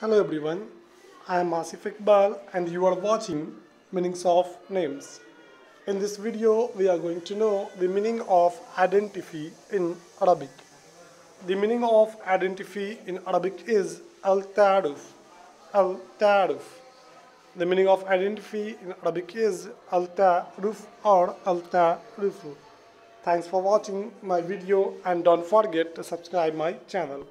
Hello everyone, I am Asif Iqbal and you are watching Meanings of Names. In this video, we are going to know the meaning of identify in Arabic. The meaning of identify in Arabic is al-ta'aruf. Al-ta'aruf. The meaning of identify in Arabic is al-ta'aruf or Al-Ta'aruf. Thanks for watching my video and don't forget to subscribe my channel.